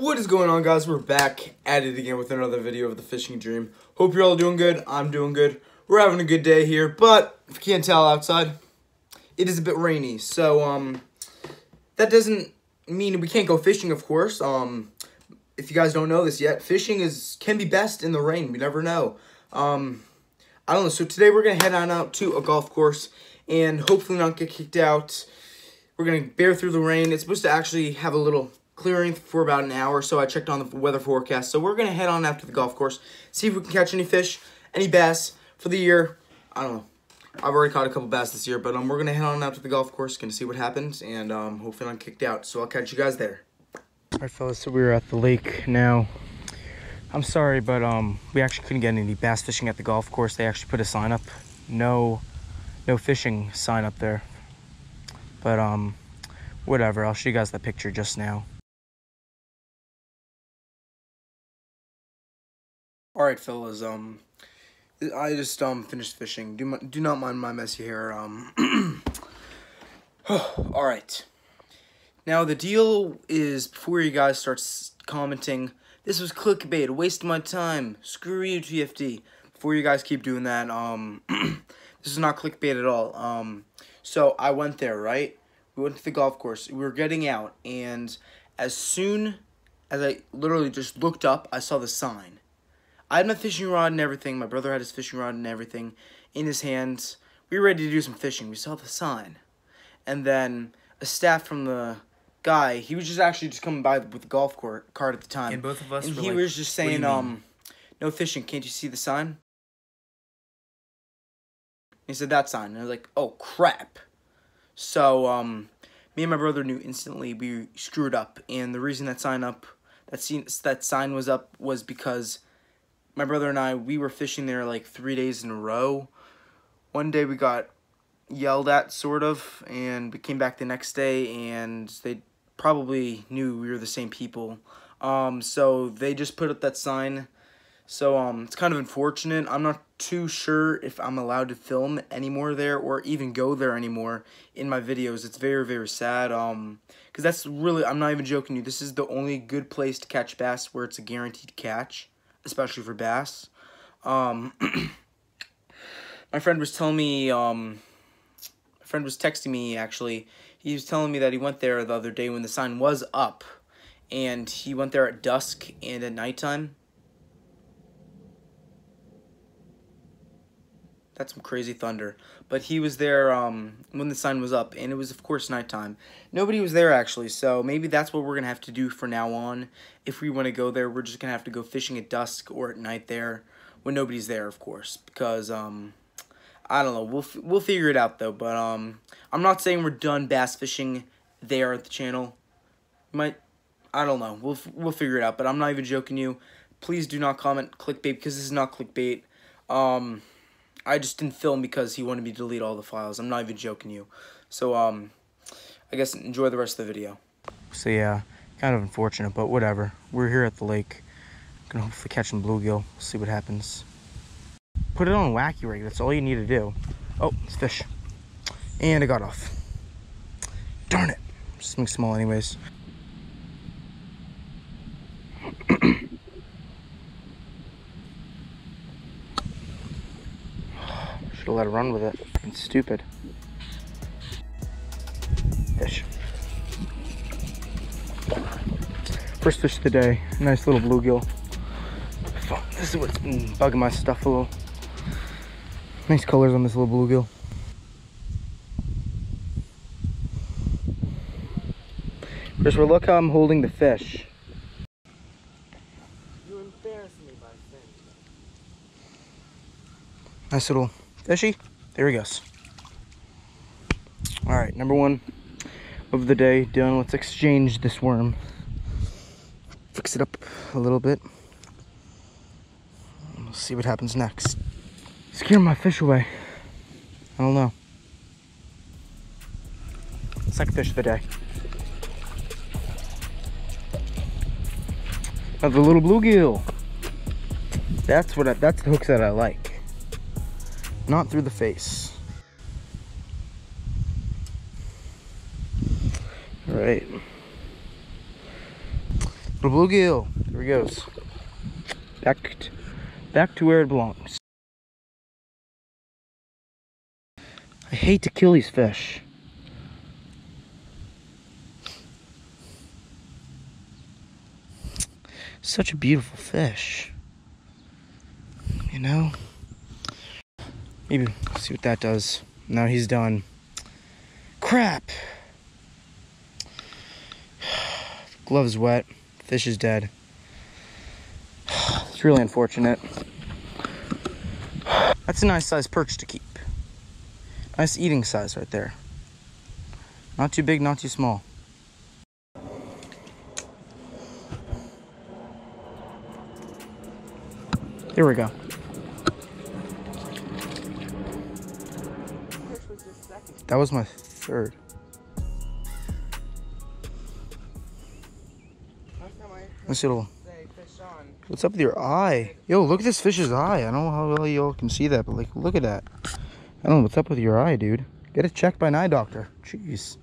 What is going on guys? We're back at it again with another video of the fishing dream. Hope you're all doing good. I'm doing good. We're having a good day here, but if you can't tell outside, it is a bit rainy. So um that doesn't mean we can't go fishing, of course. Um if you guys don't know this yet, fishing is can be best in the rain. We never know. Um I don't know. So today we're gonna head on out to a golf course and hopefully not get kicked out. We're gonna bear through the rain. It's supposed to actually have a little clearing for about an hour, so I checked on the weather forecast. So we're gonna head on to the golf course, see if we can catch any fish, any bass for the year. I don't know. I've already caught a couple bass this year, but um, we're gonna head on out to the golf course, gonna see what happens, and um, hopefully not kicked out. So I'll catch you guys there. All right, fellas. So we're at the lake now. I'm sorry, but um, we actually couldn't get any bass fishing at the golf course. They actually put a sign up, no, no fishing sign up there. But um, whatever. I'll show you guys the picture just now. All right, fellas. Um, I just um finished fishing. Do my, do not mind my messy hair. Um. all right. Now the deal is before you guys start commenting, this was clickbait, waste my time. Screw you, TFD. Before you guys keep doing that, um, this is not clickbait at all. Um, so I went there, right? We went to the golf course. We were getting out, and as soon as I literally just looked up, I saw the sign. I had my fishing rod and everything. My brother had his fishing rod and everything in his hands. We were ready to do some fishing. We saw the sign. And then a staff from the guy, he was just actually just coming by with the golf cart, cart at the time. And both of us And were he like, was just "What do you saying, um, no fishing. Can't you see the sign? He said that sign. And I was like, oh, crap. So, um, me and my brother knew instantly we screwed up. And the reason that sign up, that, scene, that sign was up was because my brother and I, we were fishing there like three days in a row. One day we got yelled at, sort of, and we came back the next day, and they probably knew we were the same people. Um, so they just put up that sign. So um, it's kind of unfortunate. I'm not too sure if I'm allowed to film anymore there or even go there anymore in my videos. It's very, very sad. Um, because that's really, I'm not even joking you. This is the only good place to catch bass where it's a guaranteed catch, especially for bass. Um, my friend was telling me, um, my friend was texting me actually. He was telling me that he went there the other day when the sign was up, and he went there at dusk and at nighttime. That's some crazy thunder. But he was there um, when the sun was up, and it was, of course, nighttime. Nobody was there, actually, so maybe that's what we're going to have to do for now on. If we want to go there, we're just going to have to go fishing at dusk or at night there when nobody's there, of course, because, um, I don't know. We'll, we'll figure it out, though, but um, I'm not saying we're done bass fishing there at the channel. Might, I don't know. We'll, we'll figure it out, but I'm not even joking you. Please do not comment clickbait, because this is not clickbait. Um... I just didn't film because he wanted me to delete all the files. I'm not even joking you. So, um, I guess enjoy the rest of the video. So, yeah, kind of unfortunate, but whatever. We're here at the lake. Gonna hopefully catch some bluegill. See what happens. Put it on wacky rig. That's all you need to do. Oh, it's fish. And it got off. Darn it. Something small anyways. Should have let it run with it. It's stupid. Fish. First fish of the day. Nice little bluegill. Fuck, This is what's bugging my stuff a little. Nice colors on this little bluegill. Christopher, look how I'm holding the fish. You embarrass me by saying Nice little fishy. There he goes. All right, number one of the day done. Let's exchange this worm. Fix it up a little bit. We'll see what happens next. Scare my fish away. I don't know. Second fish of the day. Another little bluegill. That's what I, that's the hooks that I like. Not through the face. All right. Little bluegill. There he goes. Back, back to where it belongs. I hate to kill these fish. Such a beautiful fish. You know? Maybe see what that does. Now he's done. Crap! Glove's wet. Fish is dead. It's really unfortunate. That's a nice size perch to keep. Nice eating size right there. Not too big, not too small. Here we go. That was my third. Little. What's up with your eye? Yo, look at this fish's eye. I don't know how well y'all can see that, but like, look at that. I don't know what's up with your eye, dude. Get it checked by an eye doctor. Jeez.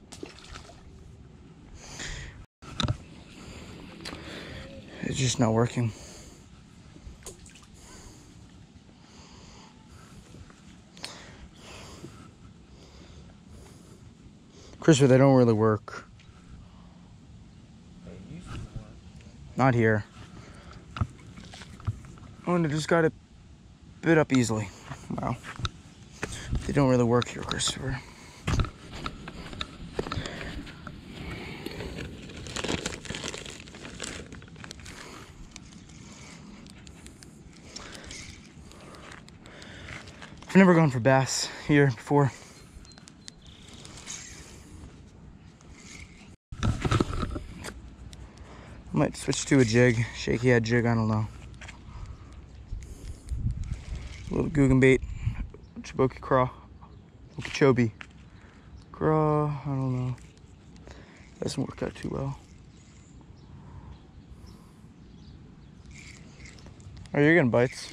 It's just not working. Christopher, they don't really work. Not here. Oh, and I just got it bit up easily. Wow. They don't really work here, Christopher. I've never gone for bass here before. Might switch to a jig, shaky head jig, I don't know. A little Googan bait, Chiboki craw, Okeechobee. Craw, I don't know. Doesn't work out too well. Oh, Are you getting bites?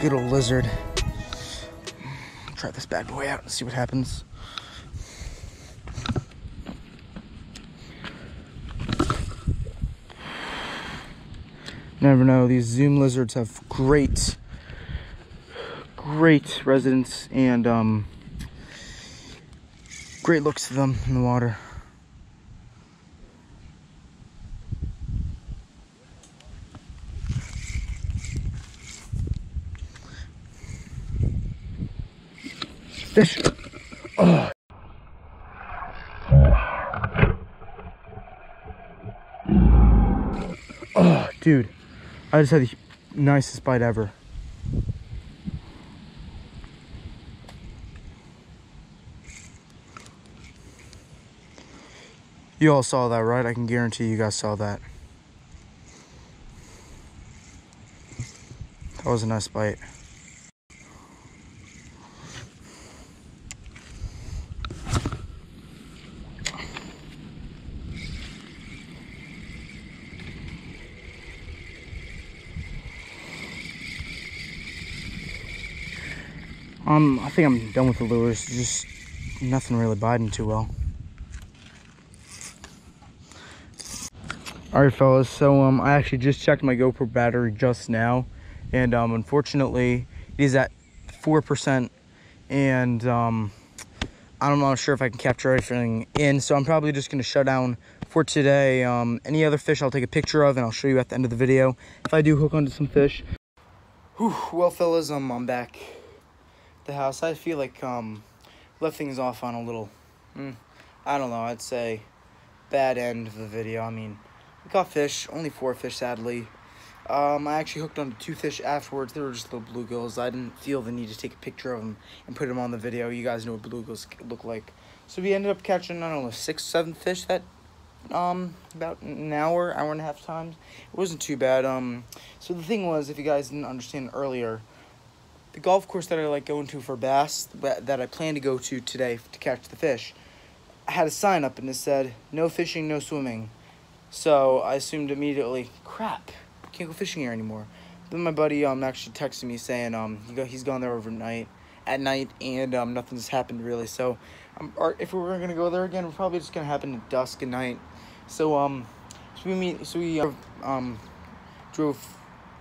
Good old lizard. Try this bad boy out and see what happens. Never know. These Zoom lizards have great, great residence and um, great looks to them in the water. Fish. Oh. Oh, dude. I just had the nicest bite ever. You all saw that, right? I can guarantee you guys saw that. That was a nice bite. Um, I think I'm done with the lures. Just nothing really biting too well. All right, fellas. So um, I actually just checked my GoPro battery just now, and um, unfortunately, it is at four percent, and um, I'm not sure if I can capture everything in. So I'm probably just gonna shut down for today. Um, any other fish I'll take a picture of, and I'll show you at the end of the video. If I do hook onto some fish. Whew, well, fellas, um, I'm back the house. I feel like um left things off on a little mm, I don't know, I'd say bad end of the video. I mean, we caught fish, only four fish sadly. Um, I actually hooked on two fish afterwards. They were just little bluegills. I didn't feel the need to take a picture of them and put them on the video. You guys know what bluegills look like. So we ended up catching, I don't know, six, seven fish that um about an hour, hour and a half times. It wasn't too bad. Um, so the thing was, if you guys didn't understand earlier, the golf course that I like going to for bass that I plan to go to today to catch the fish, I had a sign up and it said no fishing, no swimming. So I assumed immediately, crap, can't go fishing here anymore. Then my buddy um actually texted me saying um he he's gone there overnight at night and um nothing's happened really. So um if we were gonna go there again, we're probably just gonna happen at dusk at night. So um so we meet so we uh, um drove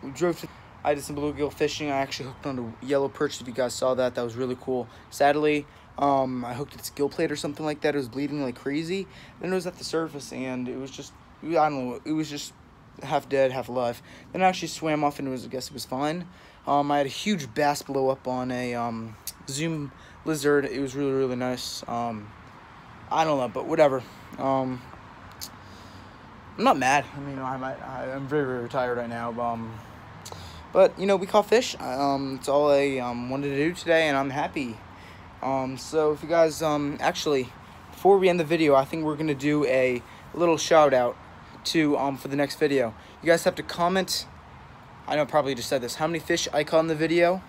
we drove to I did some bluegill fishing. I actually hooked on a yellow perch. If you guys saw that, that was really cool. Sadly, um, I hooked its gill plate or something like that. It was bleeding like crazy. Then it was at the surface, and it was just I don't know. It was just half dead, half alive. Then I actually swam off, and it was I guess it was fine. Um, I had a huge bass blow up on a um, Zoom lizard. It was really really nice. Um, I don't know, but whatever. Um, I'm not mad. I mean, I might. I, I'm very very tired right now. But, um, but you know, we caught fish. Um, it's all I um, wanted to do today, and I'm happy. Um, so if you guys um, actually, before we end the video, I think we're gonna do a little shout out to um for the next video. You guys have to comment. I know I probably just said this. How many fish I caught in the video?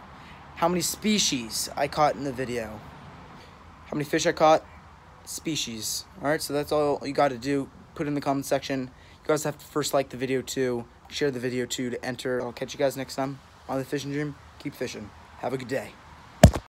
How many species I caught in the video? How many fish I caught? Species. All right, so that's all you got to do. Put in the comment section. You guys have to first like the video too. Share the video too to enter. I'll catch you guys next time on the Fishing Dream. Keep fishing. Have a good day.